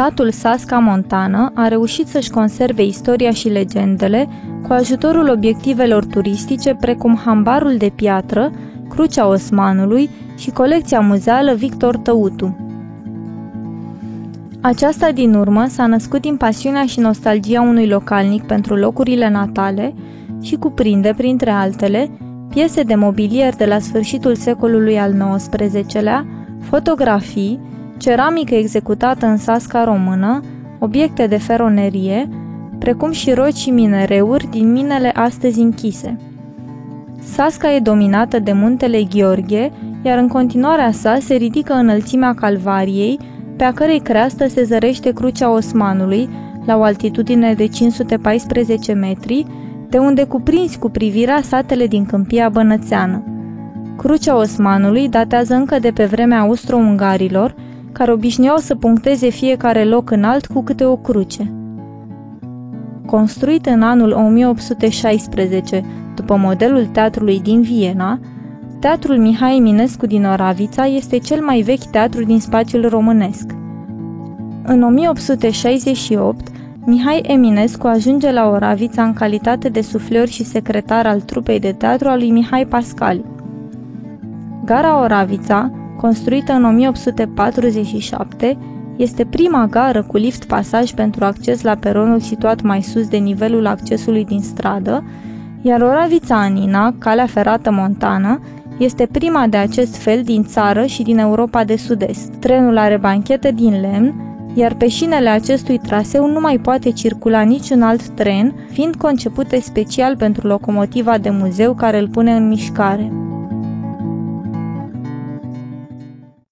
Satul Sasca Montană a reușit să-și conserve istoria și legendele cu ajutorul obiectivelor turistice precum hambarul de piatră, Crucea Osmanului și colecția muzeală Victor Tăutu. Aceasta din urmă s-a născut din pasiunea și nostalgia unui localnic pentru locurile natale și cuprinde, printre altele, piese de mobilier de la sfârșitul secolului al XIX-lea, fotografii, ceramică executată în sasca română, obiecte de feronerie, precum și roci și minereuri din minele astăzi închise. Sasca e dominată de muntele Gheorghe, iar în continuarea sa se ridică înălțimea Calvariei, pe a cărei creastă se zărește crucea Osmanului, la o altitudine de 514 metri, de unde cuprinzi cu privirea satele din câmpia bănățeană. Crucea Osmanului datează încă de pe vremea austro-ungarilor, care obișnuiau să puncteze fiecare loc înalt cu câte o cruce. Construit în anul 1816, după modelul teatrului din Viena, Teatrul Mihai Eminescu din Oravița este cel mai vechi teatru din spațiul românesc. În 1868, Mihai Eminescu ajunge la Oravița în calitate de sufleur și secretar al trupei de teatru al lui Mihai Pascali. Gara Oravița, construită în 1847, este prima gară cu lift pasaj pentru acces la peronul situat mai sus de nivelul accesului din stradă, iar Oravița Anina, calea ferată montană, este prima de acest fel din țară și din Europa de Sud-Est. Trenul are banchete din lemn, iar pe șinele acestui traseu nu mai poate circula niciun alt tren, fiind concepute special pentru locomotiva de muzeu care îl pune în mișcare.